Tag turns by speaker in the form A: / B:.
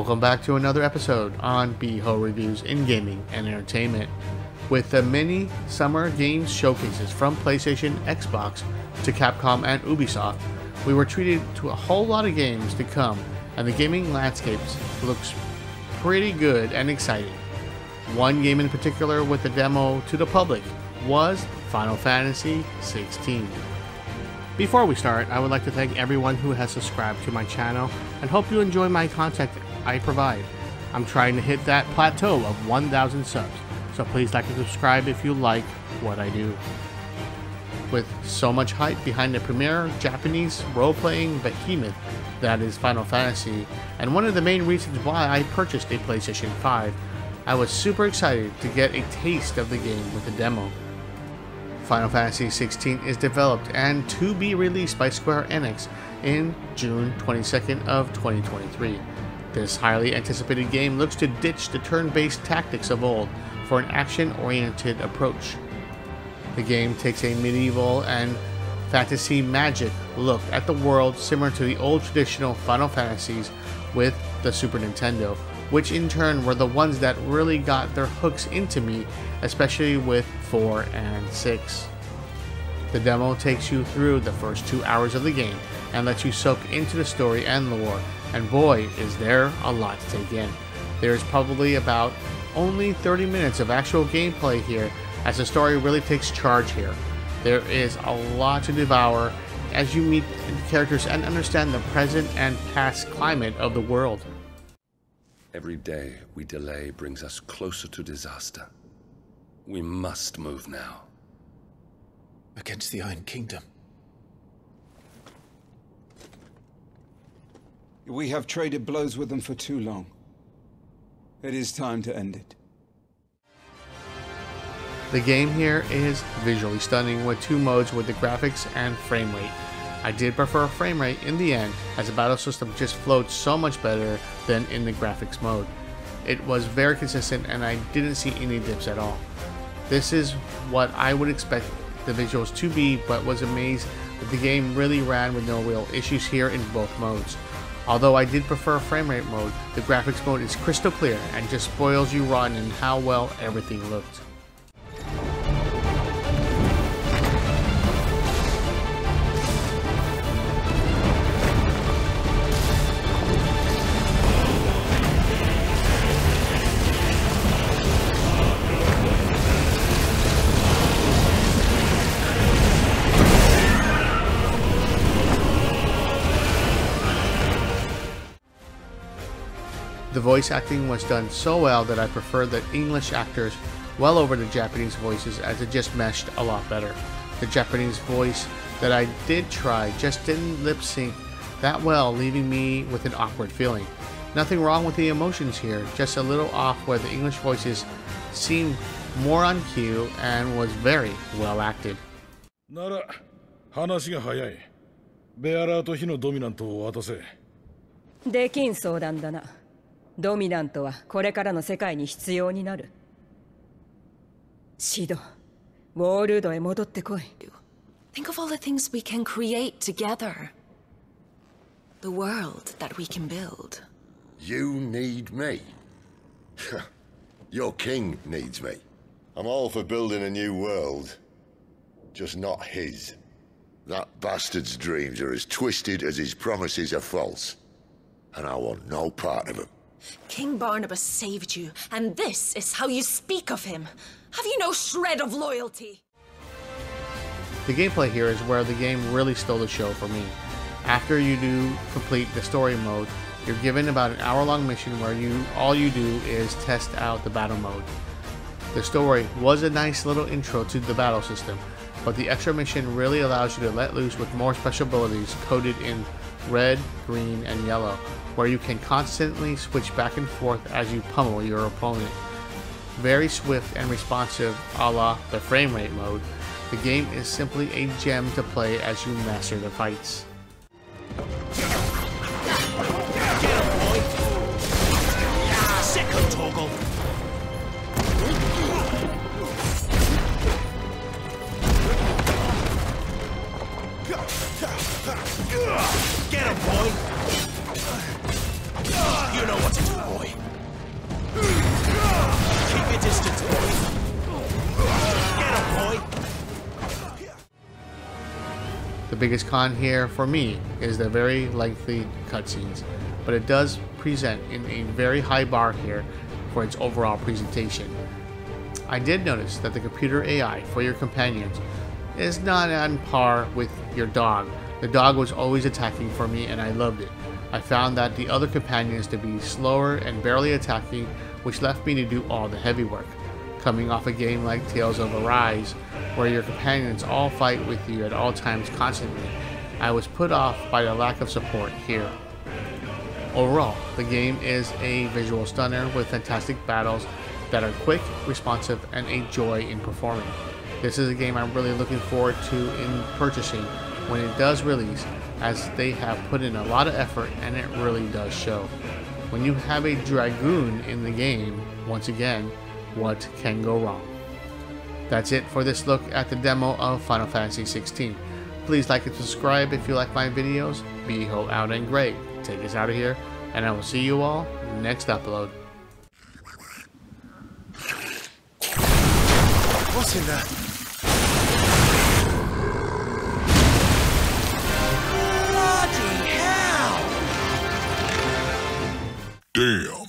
A: Welcome back to another episode on Beho Reviews in Gaming and Entertainment. With the many summer games showcases from PlayStation, Xbox to Capcom and Ubisoft, we were treated to a whole lot of games to come, and the gaming landscapes looks pretty good and exciting. One game in particular with the demo to the public was Final Fantasy XVI. Before we start, I would like to thank everyone who has subscribed to my channel and hope you enjoy my content I provide. I'm trying to hit that plateau of 1,000 subs, so please like and subscribe if you like what I do. With so much hype behind the premier Japanese role-playing behemoth that is Final Fantasy, and one of the main reasons why I purchased a PlayStation 5, I was super excited to get a taste of the game with the demo. Final Fantasy XVI is developed and to be released by Square Enix in June 22nd of 2023. This highly anticipated game looks to ditch the turn-based tactics of old for an action-oriented approach. The game takes a medieval and fantasy magic look at the world similar to the old traditional Final Fantasies with the Super Nintendo, which in turn were the ones that really got their hooks into me, especially with 4 and 6. The demo takes you through the first two hours of the game and lets you soak into the story and lore and boy, is there a lot to take in. There's probably about only 30 minutes of actual gameplay here, as the story really takes charge here. There is a lot to devour as you meet the characters and understand the present and past climate of the world.
B: Every day we delay brings us closer to disaster. We must move now.
C: Against the Iron Kingdom.
D: We have traded blows with them for too long. It is time to end it.
A: The game here is visually stunning with two modes with the graphics and frame rate. I did prefer frame rate in the end as the battle system just flowed so much better than in the graphics mode. It was very consistent and I didn't see any dips at all. This is what I would expect the visuals to be but was amazed that the game really ran with no real issues here in both modes. Although I did prefer frame rate mode, the graphics mode is crystal clear and just spoils you rotten in how well everything looked. The voice acting was done so well that I preferred the English actors well over the Japanese voices as it just meshed a lot better. The Japanese voice that I did try just didn't lip sync that well, leaving me with an awkward feeling. Nothing wrong with the emotions here, just a little off where the English voices seemed more on cue and was very well acted. なら話が早いベアラーと火のドミナントを渡せ
E: できん相談だな ドミナントはこれからの世界に必要になるシドウォールドへ戻ってこい
F: Think of all the things we can create together The world that we can build
G: You need me Your king needs me I'm all for building a new world Just not his That bastard's dreams are as twisted as his promises are false And I want no part of them
F: King Barnabas saved you, and this is how you speak of him. Have you no shred of loyalty?
A: The gameplay here is where the game really stole the show for me. After you do complete the story mode, you're given about an hour-long mission where you all you do is test out the battle mode. The story was a nice little intro to the battle system, but the extra mission really allows you to let loose with more special abilities coded in red, green, and yellow, where you can constantly switch back and forth as you pummel your opponent. Very swift and responsive a la the frame rate mode, the game is simply a gem to play as you master the fights.
H: Get him, boy! You know what to do, boy. Keep your distance, boy. Get him, boy!
A: The biggest con here for me is the very lengthy cutscenes, but it does present in a very high bar here for its overall presentation. I did notice that the computer AI for your companions is not on par with your dog, the dog was always attacking for me and I loved it. I found that the other companions to be slower and barely attacking, which left me to do all the heavy work. Coming off a game like Tales of Arise, where your companions all fight with you at all times constantly, I was put off by the lack of support here. Overall, the game is a visual stunner with fantastic battles that are quick, responsive, and a joy in performing. This is a game I'm really looking forward to in purchasing when it does release, as they have put in a lot of effort and it really does show. When you have a Dragoon in the game, once again, what can go wrong? That's it for this look at the demo of Final Fantasy XVI. Please like and subscribe if you like my videos. Be Beho out and great. Take us out of here, and I will see you all next upload.
H: What's in there?
I: Damn.